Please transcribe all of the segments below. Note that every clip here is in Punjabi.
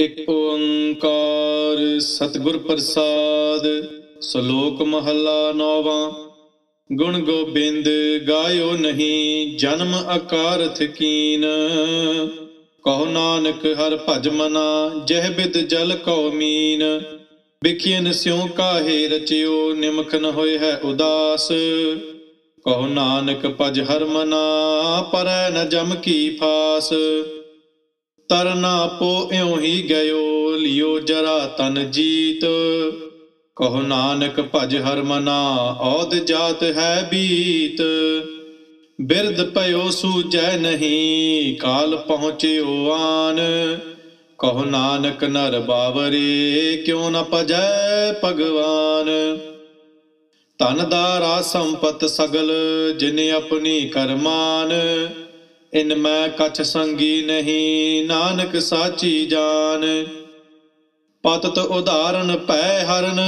ਇਕ ਓੰਕਾਰ ਸਤਿਗੁਰ ਪ੍ਰਸਾਦ, ਸ਼ਲੋਕ ਮਹਲਾ ਨੌਵਾਂ। ਗੁਣ ਗੋਬਿੰਦ ਗਾਇਓ ਨਹੀਂ, ਜਨਮ ਅਕਾਰਥ ਕੀਨ। ਕਹੋ ਨਾਨਕ ਹਰ ਭਜ ਮਨਾ, ਜਹ ਬਿਦ ਜਲ ਕਉ ਮੀਨ। ਬਿਖਿਨ ਸਿਉ ਕਾਹੇ ਰਚਿਓ ਨਿਮਖ ਨ ਹੋਏ ਹੈ ਉਦਾਸ। ਕਹੋ ਨਾਨਕ ਭਜ ਹਰ ਮਨਾ, ਪਰੈ ਨ ਜਮ ਕੀ ਫਾਸ। ਤਰਨਾ ਪੋ ਇਉ ਹੀ ਗਇਓ, ਲਿਓ ਜਰਾ ਤਨ ਜੀਤ। ਕਹੋ ਨਾਨਕ ਭਜ ਹਰ ਮਨਾ ਔਦ ਜਾਤ ਹੈ ਬੀਤ। ਬਿਰਧ ਪਇਓ ਸੂਜੈ ਨਹੀਂ, ਕਾਲ ਪਹੁੰਚਿਓ ਆਨ। ਕਹੋ ਨਾਨਕ ਨਰ ਬਾਵਰੇ, ਕਿਉ ਨ ਭਜੈ ਭਗਵਾਨ? ਤਨ ਦਾਰਾ ਸੰਪਤ ਸਗਲ, ਜਿਨ ਆਪਣੀ ਕਰਮਾਨ। ਇਨ ਮੈਂ ਕਛ ਸੰਗੀ ਨਹੀਂ, ਨਾਨਕ ਸਾਚੀ ਜਾਨ। ਪਤਤ ਉਦਾਹਰਨ ਪੈ ਹਰਨ,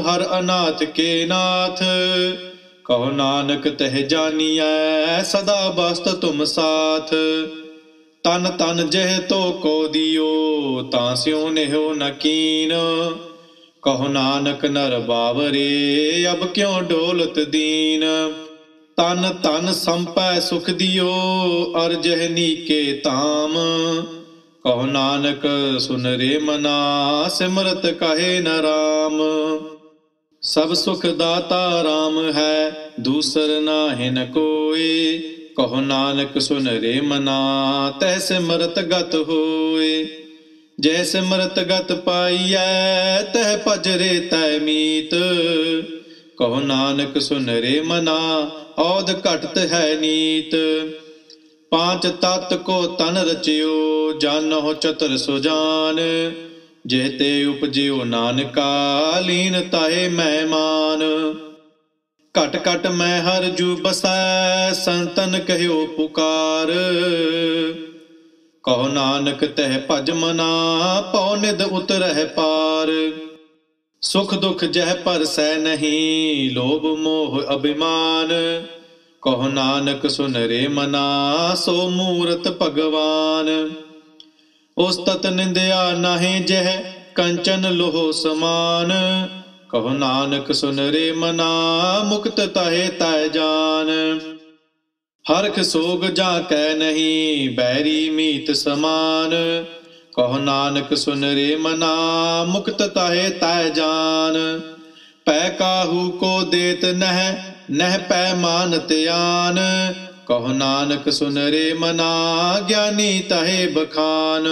ਹਰ ਅਨਾਥ ਕੇ ਨਾਥ। ਕਹੋ ਨਾਨਕ ਤਹਿ ਜਾਨੀਐ, ਸਦਾ ਬਸਤ ਤੁਮ ਸਾਥ। ਤਨ ਤਨ ਜਹ ਤੋ ਕੋ ਦਿਓ, ਤਾਂ ਸਿਉ ਨਿਹੋ ਨਕੀਨ ਕਹੋ ਨਾਨਕ ਨਰ ਬਾਵਰੇ, ਅਬ ਕਿਉ ਡੋਲਤ ਦੀਨ? ਤਨ ਤਨ ਸੰਪੈ ਸੁਖ ਦਿਓ ਅਰਜਹ ਨੀਕੇ ਤਾਮ ਕਹੋ ਨਾਨਕ, ਸੁਨ ਰੇ ਮਨਾ, ਸਿਮਰਤ ਕਹੇ ਨ ਰਾਮ। ਸਭ ਸੁਖ ਦਾਤਾ ਰਾਮ ਹੈ, ਦੂਸਰ ਨਾਹਿ ਨ ਕੋਏ। ਕਹੋ ਨਾਨਕ, ਸੁਨ ਰੇ ਮਨਾ ਤੈ ਸਿਮਰਤ ਗਤ ਹੋਏ। ਜੈ ਸਿਮਰਤ ਗਤ ਪਾਈਐ, ਤਹਿ ਭਜਰੇ ਤੈ ਮੀਤ। ਕਹੋ ਨਾਨਕ ਸੁਨਰੇ ਮਨਾ ਔਦ ਘਟਤ ਹੈ ਨੀਤ। ਪਾਂਚ ਤਤ ਕੋ ਤਨ ਰਚਿਓ, ਜਾਨੋ ਚਤੁਰ ਸੁਜਾਨ ਜਿਹਤੇ ਉਪਜਿਓ ਨਾਨਕਾ, ਲੀਨ ਤਾਏ ਮਹਿਮਾਨ ਘਟ ਘਟ ਮੈਂ ਹਰ ਜੂ ਬਸੈ, ਸੰਤਨ ਕਹਿਓ ਪੁਕਾਰ। ਕਹੋ ਨਾਨਕ, ਤਹਿ ਭਜ ਮਨਾ, ਪਉ ਨਿਦ ਉਤਰਹਿ ਪਾਰ। ਸੁਖ ਦੁਖ ਜਹ ਪਰਸੈ ਨਹੀਂ, ਲੋਭ ਮੋਹ ਅਭਿਮਾਨ। ਕਹੋ ਨਾਨਕ ਸੁਨ ਰੇ ਮਨਾ, ਸੋ ਮੂਰਤ ਭਗਵਾਨ। ਉਸ ਤਤ ਨਿੰਦਿਆ ਨਾਹੀ ਜਹ, ਕੰਚਨ ਲੋਹ ਸਮਾਨ। ਕਹੋ ਨਾਨਕ ਸੁਨ ਰੇ ਮਨਾ, ਮੁਕਤ ਤਹੇ ਤੈ ਜਾਨ। ਹਰਖ ਸੋਗ ਜਾ ਕੈ ਨਹੀਂ, ਬੈਰੀ ਮੀਤ ਸਮਾਨ। ਕਹੋ ਨਾਨਕ ਸੁਨ ਰੇ ਮਨਾ, ਮੁਕਤ ਤਹੇ ਤੈ ਜਾਨ। ਪੈ ਕਾਹੂ ਕੋ ਦੇਤ ਨਹਿ ਨਹਿ ਪੈ ਮਾਨਤ ਆਨ ਕਹੋ ਨਾਨਕ ਸੁਨ ਰੇ ਮਨਾ, ਗਿਆਨੀ ਤਹੇ ਬਖਾਨ।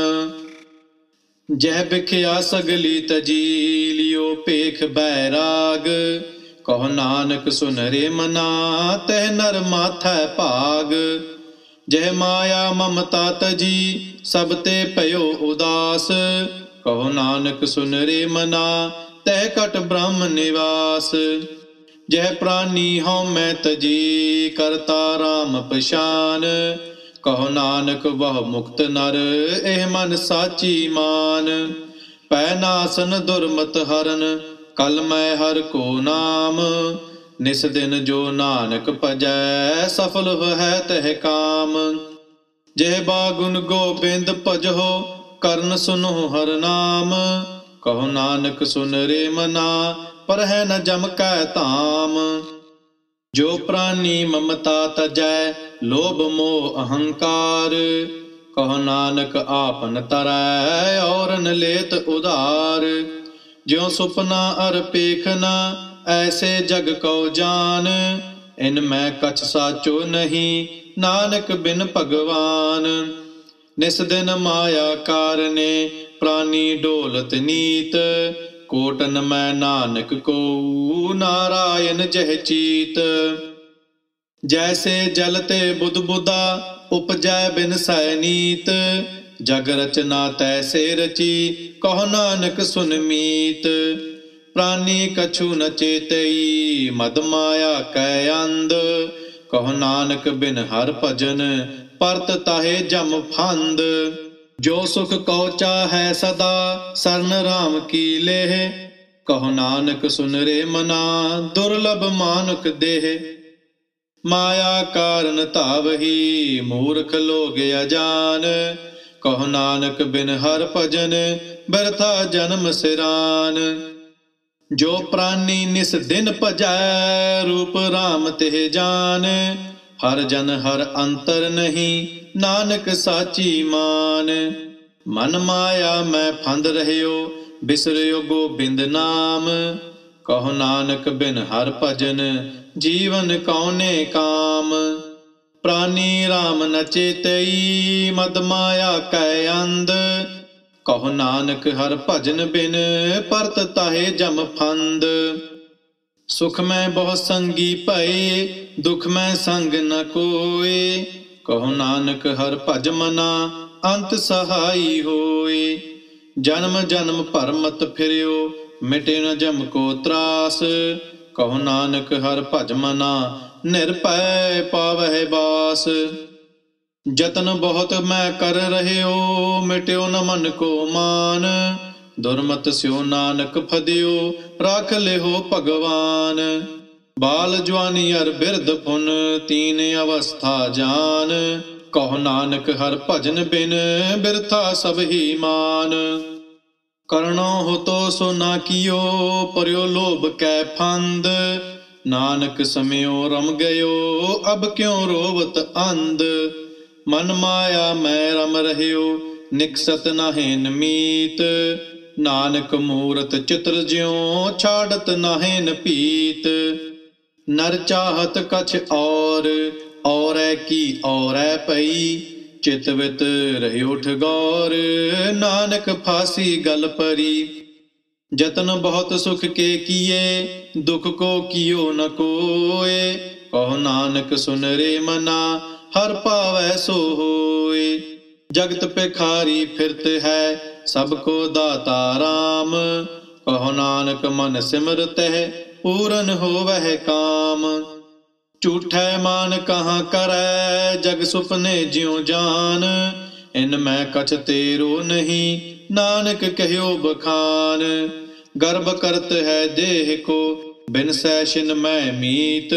ਜਹ ਬਿਖਿਆ ਸਗਲੀ ਤਜੀ ਲਿਓ ਪੇਖ ਬੈਰਾਗ। ਕਹੋ ਨਾਨਕ ਸੁਨ ਰੇ ਮਨਾ, ਤਹਿ ਨਰ ਮਾਥੈ ਭਾਗ। ਜਹ ਮਾਇਆ ਮਮਤਾ ਤਜੀ ਸਭ ਤੇ ਭਇਓ ਉਦਾਸ। ਕਹੋ ਨਾਨਕ, ਸੁਨ ਰੇ ਮਨਾ ਤੈ ਕਟ ਬ੍ਰਹਮ ਨਿਵਾਸ। ਜਹ ਪ੍ਰਾਨੀ ਹਉ ਮੈਂ ਤਜੀ, ਕਰਤਾ RAM ਪਛਾਨ। ਕਹੋ ਨਾਨਕ ਬਹੁ ਮੁਕਤ ਨਰ, ਇਹ ਮਨ ਸਾਚੀ ਮਾਨ। ਪੈ ਨਾਸਨ ਦੁਰਮਤ ਹਰਨ, ਕਲ ਮੈਂ ਹਰ ਕੋ ਨਾਮ। ਨਿਸ ਦਿਨ ਜੋ ਨਾਨਕ ਭਜੈ, ਸਫਲ ਹੈ ਤਹਿ ਕਾਮ। ਜੇ ਬਾਗੁਨ ਗੋਬਿੰਦ ਭਜੋ, ਕਰਨ ਸੁਨੋ ਹਰ ਨਾਮ। ਕਹੋ ਨਾਨਕ ਸੁਨ ਰੇ ਮਨਾ, ਪਰ ਹੈ ਨ ਜਮ ਕੈ ਧਾਮ। ਜੋ ਪ੍ਰਾਨੀ ਮਮਤਾ ਤਜੈ, ਲੋਭ ਮੋਹ ਅਹੰਕਾਰ। ਕਹੋ ਨਾਨਕ ਆਪਨ ਤਰੈ, ਔਰਨ ਲੇਤ ਉਧਾਰ। ਜਿਉ ਸੁਪਨਾ ਅਰ ਪੇਖਨਾ ਐਸੇ ਜਗ ਕਉ ਜਾਨ। ਇਨ ਮੈਂ ਕਛ ਸਾਚੋ ਨਹੀਂ ਨਾਨਕ ਬਿਨ ਭਗਵਾਨ, ਨਿਸ ਦਿਨ ਮਾਇਆ ਕਾਰਨੇ, ਪ੍ਰਾਨੀ ਡੋਲਤ ਨੀਤ, ਕੋਟਨ ਮੈਂ ਨਾਨਕ ਕੋ ਨਾਰਾਇਣ ਜਹ ਚੀਤ। ਜੈਸੇ ਜਲ ਤੇ ਬੁੱਧ ਬੁਦਾ ਉਪਜੈ ਬਿਨ ਸੈਨੀਤ ਜਗ ਰਚਨਾ ਤੈਸੇ ਰਚੀ, ਕਹ ਨਾਨਕ ਸੁਨ ਮੀਤ। ਪ੍ਰਾਨੀ ਕਛੂ ਨ ਚੇਤਈ ਮਦ ਮਾਇਆ ਕੈ ਅੰਧ। ਕਹੋ ਨਾਨਕ ਬਿਨ ਹਰ ਭਜਨ, ਪਰਤ ਤਾਹੇ ਜਮ ਫੰਦ। ਜੋ ਸੁਖ ਕਉ ਚਾਹੈ ਸਦਾ, ਸਰਨ ਰਾਮ ਕੀ ਲੇਹ। ਕਹੋ ਨਾਨਕ ਸੁਨ ਰੇ ਮਨਾ, ਦੁਰਲਭ ਮਾਨੁਕ ਦੇਹ। ਮਾਇਆ ਕਾਰਨ ਧਾਵਹੀ, ਮੂਰਖ ਲੋਗ ਅਜਾਨ। ਕਹੋ ਨਾਨਕ ਬਿਨ ਹਰ ਭਜਨ, ਬਰਥਾ ਜਨਮ ਸਿਰਾਨ। ਜੋ ਪ੍ਰਾਨੀ ਨਿਸ ਦਿਨ ਭਜੈ, ਰੂਪ RAM ਤੇ ਜਾਨ। ਹਰ ਜਨ ਹਰ ਅੰਤਰ ਨਹੀਂ, ਨਾਨਕ ਸਾਚੀ ਮਾਨ। ਮਨ ਮਾਇਆ ਮੈਂ ਫੰਦ ਰਹਿਓ, ਬਿਸਰਿਓ ਗੋਬਿੰਦ ਨਾਮ। ਕਹੋ ਨਾਨਕ ਬਿਨ ਹਰ ਭਜਨ, ਜੀਵਨ ਕੌਨੇ ਕਾਮ। ਪ੍ਰਾਨੀ RAM ਨਚੇ ਮਦ ਮਾਇਆ ਕੈ ਅੰਧ। ਕਹੋ ਨਾਨਕ ਹਰ ਭਜਨ ਬਿਨ ਪਰਤ ਤਾਹੇ ਜਮ ਫੰਦ। ਸੁਖ ਮੈਂ ਬਹੁ ਸੰਗੀ ਭਏ, ਦੁਖ ਮੈਂ ਸੰਗ ਨ ਕੋਏ। ਕਹੋ ਨਾਨਕ ਹਰ ਭਜ ਮਨਾ, ਅੰਤ ਸਹਾਈ ਹੋਏ। ਜਨਮ ਜਨਮ ਭਰਮਤ ਫਿਰਿਓ, ਮਿਟੇ ਨ ਜਮ ਕੋ ਤਰਾਸ। ਕਹੋ ਨਾਨਕ ਹਰ ਭਜ ਮਨਾ, ਨਿਰਭੈ ਪਾਵਹਿ ਬਾਸ। ਜਤਨ ਬਹੁਤ ਮੈਂ ਕਰ ਰਹਿਓ, ਮਿਟਿਓ ਨ ਮਨ ਕੋ ਮਾਨ। ਦੁਰਮਤ ਸਿਓ ਨਾਨਕ ਫਦਿਓ, ਰੱਖ ਲਿਓ ਭਗਵਾਨ। ਬਾਲ ਜਵਾਨੀ ਅਰ ਬਿਰਧ ਪੁਨ, ਤੀਨ ਅਵਸਥਾ ਜਾਨ। ਕਹ ਨਾਨਕ ਹਰ ਭਜਨ ਬਿਨ, ਬਿਰਥਾ ਸਭ ਹੀ ਮਾਨ। ਕਰਣੋ ਹੋ ਤੋ ਸੋ ਨਾ ਕੀਓ, ਪਰਿਓ ਲੋਭ ਕੈ ਫੰਦ। ਨਾਨਕ ਸਮਿਓ ਰਮ ਗਇਓ, ਅਬ ਕਿਉ ਰੋਵਤ ਅੰਧ? ਮਨ ਮਾਇਆ ਮੈਂ ਰਮ ਰਹਿਓ, ਨਿਕਸਤ ਨਾਹਿਨ ਮੀਤ। ਨਾਨਕ ਮੂਰਤ ਚਿਤਰ ਜਿਉ ਛਾੜਤ ਨਾਹਿਨ ਪੀਤ। ਨਰ ਚਾਹਤ ਕਛ ਔਰ, ਔਰੈ ਕੀ ਔਰੈ ਪਈ। ਚਿਤਵਿਤ ਵਿਤ ਰਹਿ ਨਾਨਕ ਫਾਸੀ ਗਲ ਪਰੀ। ਜਤਨ ਬਹੁਤ ਸੁਖ ਕੇ ਕੀਏ, ਦੁਖ ਕੋ ਕੀਓ ਨ ਕੋਏ। ਕਹੋ ਨਾਨਕ ਸੁਨ ਰੇ ਮਨਾ ਹਰ ਪਾਵੈ ਸੋ ਹੋਏ। ਜਗਤ ਪੇਖਾਰੀ ਫਿਰਤ ਹੈ, ਸਭ ਕੋ ਦਾਤਾ RAM ਕਹੋ ਨਾਨਕ ਮਨ ਸਿਮਰਤ ਹੈ, ਪੂਰਨ ਹੋਵਹਿ ਕਾਮ। ਝੂਠੈ ਮਾਨ ਕਹਾਂ ਕਰੈ, ਜਗ ਸੁਪਨੇ ਜਿਉ ਜਾਨ। ਇਨ ਮੈਂ ਕਛ ਤੇਰੋ ਨਹੀਂ, ਨਾਨਕ ਕਹਿਓ ਬਖਾਨ। ਗਰਭ ਕਰਤ ਹੈ ਦੇਹ ਕੋ, ਬਿਨ ਸੈਸ਼ਨ ਮੈਂ ਮੀਤ।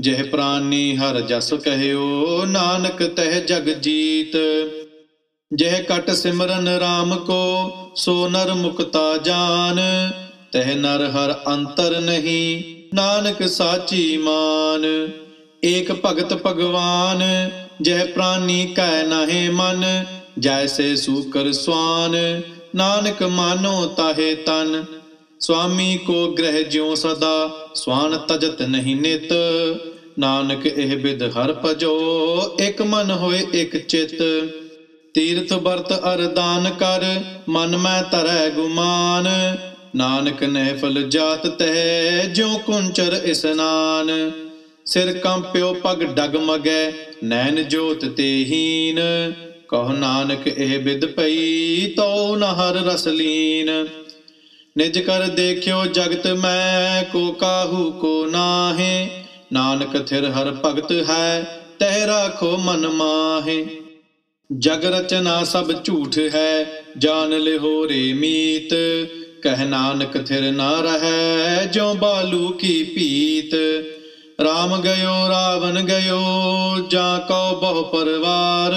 ਜਿਹ ਪ੍ਰਾਨੀ ਹਰ ਜਸ ਕਹਿਓ, ਨਾਨਕ ਤਹਿ ਜਗ ਜੀਤ। ਜਿਹ ਕਟ ਸਿਮਰਨ RAM ਕੋ, ਸੋ ਨਰ ਮੁਕਤਾ ਜਾਨ। ਤਹਿ ਨਰ ਹਰ ਅੰਤਰ ਨਹੀਂ, ਨਾਨਕ ਸਾਚੀ ਮਾਨ। ਏਕ ਭਗਤ ਭਗਵਾਨ, ਜਹ ਪ੍ਰਾਨੀ ਕੈ ਨਾਹੇ ਮਨ। ਜੈਸੇ ਸੂਕਰ ਸਵਾਨ, ਨਾਨਕ ਮਾਨੋ ਤਾਹੇ ਤਨ। ਸੁਆਮੀ ਕੋ ਗ੍ਰਹਿ ਜਿਉ ਸਦਾ, ਸਵਾਨ ਤਜਤ ਨਹੀਂ ਨਿਤ। ਨਾਨਕ ਇਹ ਬਿਦ ਹਰ ਭਜੋ, ਇਕ ਮਨ ਹੋਏ ਇਕ ਚਿਤ। ਤੀਰਥ ਵਰਤ ਅਰਦਾਨ ਕਰ, ਮਨ ਮੈਂ ਤਰੈ ਗੁਮਾਨ। ਨਾਨਕ ਨਹਿ ਫਲ ਜਾਤ ਤਹਿ, ਜਿਉ ਕੁੰਚਰ ਇਸਨਾਨ ਸਿਰ ਕੰਪਿਓ ਪਗ ਡਗਮਗੈ ਨੈਣ ਜੋਤ ਤੇ ਹੀਨ। ਕਹ ਨਾਨਕ ਇਹ ਬਿਦ ਪਈ, ਤਉ ਨਹਰ ਰਸਲੀਨ ਨਿਜ ਕਰ ਦੇਖਿਓ ਜਗਤ ਮੈਂ, ਕੋ ਕਾਹੂ ਕੋ ਨਾਹੇ। ਨਾਨਕ ਥਿਰ ਹਰ ਭਗਤ ਹੈ, ਤਹਿ ਰਾਖੋ ਮਨ ਮਾਹੇ। ਜਗ ਰਚਨਾ ਸਭ ਝੂਠ ਹੈ ਜਾਣ ਲਿਹੋ ਰੇ ਮੀਤ। ਕਹਿ ਨਾਨਕ ਥਿਰ ਨਾ ਰਹੈ ਜੋ ਬਾਲੂ ਕੀ ਪੀਤ। ਰਾਮ ਗਇਓ, ਰਾਵਣ ਗਇਓ, ਜਾਂ ਕਉ ਬਹੁ ਪਰਵਾਰ।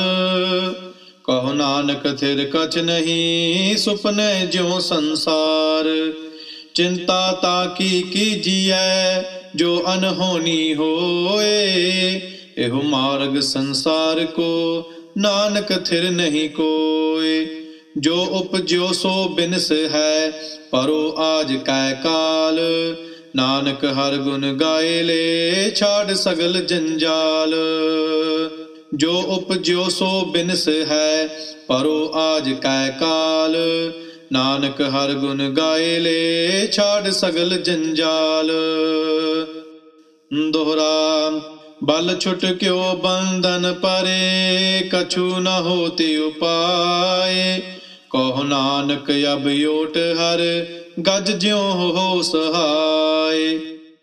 ਕਹੋ ਨਾਨਕ, ਥਿਰ ਕਛ ਨਹੀਂ, ਸੁਪਨੇ ਜਿਉ ਸੰਸਾਰ। ਚਿੰਤਾ ਤਾ ਕੀ ਕੀਜੀਐ ਜੋ ਅਨਹੋਨੀ ਹੋਏ। ਇਹੋ ਮਾਰਗ ਸੰਸਾਰ ਕੋ, ਨਾਨਕ ਥਿਰ ਨਹੀਂ ਕੋਏ। ਜੋ ਉਪਜਿਓ ਸੋ ਬਿਨਸ ਹੈ, ਪਰੋ ਆਜ ਕੈ ਕਾਲ। ਨਾਨਕ ਹਰ ਗੁਣ ਗਾਏ ਲੇ, ਛਾੜ ਸਗਲ ਜੰਜਾਲ। ਜੋ ਉਪਜਿਓ ਸੋ ਬਿਨਸ ਹੈ, ਪਰੋ ਆਜ ਕੈ ਕਾਲ। ਨਾਨਕ ਹਰ ਗੁਣ ਗਾਏ ਲੈ, ਛਾੜ ਸਗਲ ਜੰਜਾਲ। ਦੋਹਰਾ, ਬਲ ਛੁਟ ਕਿਉ ਬੰਧਨ ਪਰੇ, ਕਛੂ ਨ ਹੋਤੇ ਉਪਾਏ ਕਹੋ ਨਾਨਕ ਅਬ ਓਟ ਹਰ, ਗਜ ਜਿਉ ਹੋ ਸਹਾਏ।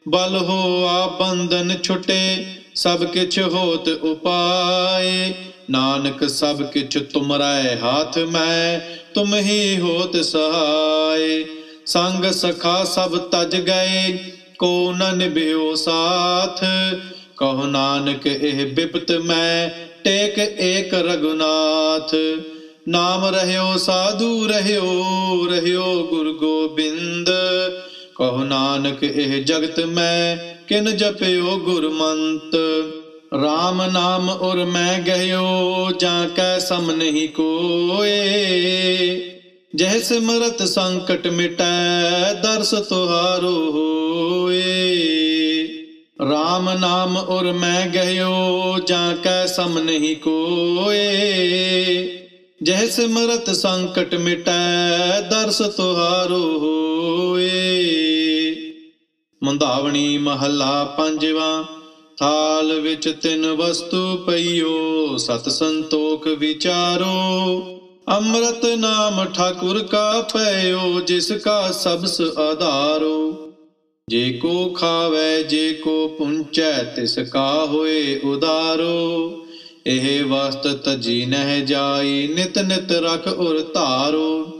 ਬਲ ਹੋ ਆ ਬੰਧਨ ਛੁਟੇ ਸਭ ਕਿਛ ਹੋਤ ਉਪਾਏ। ਨਾਨਕ ਸਭ ਕਿਛ ਤੁਮਰੈ ਹਾਥ ਮੈਂ, ਤੁਮ ਹੀ ਹੋਤ ਸਹਾਏ। ਸੰਗ ਸਖਾ ਸਭ ਤਜ ਗਏ, ਕੋ ਨ ਨਿਭਿਓ ਸਾਥ। ਕਹੋ ਨਾਨਕ ਇਹ ਬਿਪਤ ਮੈਂ, ਟੇਕ ਏਕ ਰਗੁਨਾਥ ਨਾਮ ਰਹਿਓ ਸਾਧੂ, ਰਹਿਓ ਰਹਿਓ ਗੁਰ ਗੋਬਿੰਦ। ਕਹੋ ਨਾਨਕ ਇਹ ਜਗਤ ਮੈਂ ਕਿਨ ਜਪਿਓ ਗੁਰਮੰਤ? RAM ਨਾਮ ਉਰ ਮੈਂ ਗਇਓ ਜਾਂ ਕੈ ਸਮ ਨਹੀਂ ਕੋਏ। ਜਹ ਸਿਮਰਤ ਸੰਕਟ ਮਿਟੈ, ਦਰਸ ਤੁਹਾਰੋ ਹੋਏ। RAM ਨਾਮ ਔਰ ਮੈਂ ਗਇਓ ਜਾਂ ਕੈ ਸਮ ਨਹੀਂ ਕੋਏ। ਜਹ ਸਿਮਰਤ ਸੰਕਟ ਮਿਟੈ, ਦਰਸ ਤੁਹਾਰੋ ਹੋਏ। ਮੰਦਾਵਣੀ ਮਹੱਲਾ ਪੰਜਵਾ, ਥਾਲ ਵਿੱਚ ਤਿੰਨ ਵਸਤੂ ਪਈਓ, ਸਤ ਸੰਤੋਖ ਵਿਚਾਰੋ। ਅੰਮ੍ਰਿਤ ਨਾਮ ਠਾਕੁਰ ਕਾ ਪਇਓ, ਜਿਸ ਕਾ ਸਬਸ ਆਧਾਰੋ। ਜੇ ਕੋ ਖਾਵੇ, ਜੇ ਕੋ ਪੁੰਚੈ, ਤਿਸ ਕਾ ਹੋਏ ਉਦਾਰੋ। ਇਹ ਵਸਤ ਤਜੀ ਨਹਿ ਜਾਈ, ਨਿਤ ਨਿਤ ਰਖ ਉਰ ਧਾਰੋ।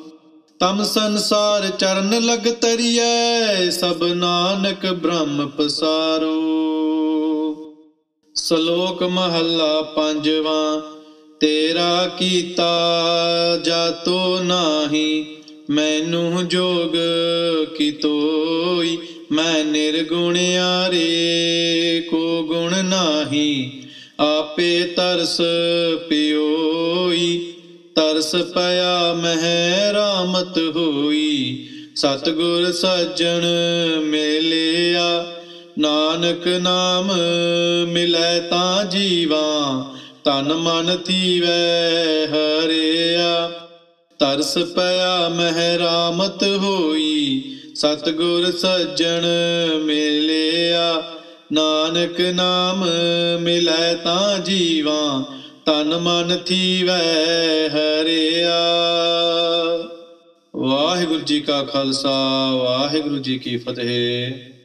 ਤਮ ਸੰਸਾਰ ਚਰਨ ਲਗ ਤਰੀਐ ਸਭ ਨਾਨਕ ਬ੍ਰਹਮ ਪਸਾਰੋ। ਸ਼ਲੋਕ ਮਹੱਲਾ ਪੰਜਵਾਂ, ਤੇਰਾ ਕੀਤਾ ਜਾਤੋ ਨਾਹੀ, ਮੈਨੂੰ ਜੋਗ ਕੀ ਤੋਈ, ਮੈਂ ਨਿਰਗੁਣਿਆਰੇ ਕੋ ਗੁਣ ਨਾਹੀ, ਆਪੇ ਤਰਸ ਪਿਓਈ ਤਰਸ ਪਿਆ ਮਹਿ ਰਾਮਤ ਹੋਈ। ਸਤਗੁਰ ਸੱਜਣ ਮਿਲਿਆ, ਨਾਨਕ ਨਾਮ ਮਿਲੈ ਤਾਂ ਜੀਵਾ, ਤਨ ਮਨ ਥੀਵੈ ਹਰਿਆ। ਤਰਸ ਪਿਆ ਮਹਿ ਰਾਮਤ ਹੋਈ, ਸਤਗੁਰ ਸੱਜਣ ਮਿਲਿਆ, ਨਾਨਕ ਨਾਮ ਮਿਲੈ ਤਾਂ ਜੀਵਾ ਤਨ ਮਨ ਥੀਵੈ ਹਰਿਆ। ਵਾਹਿਗੁਰੂ ਜੀ ਕਾ ਖਾਲਸਾ ਵਾਹਿਗੁਰੂ ਜੀ ਕੀ ਫਤਿਹ।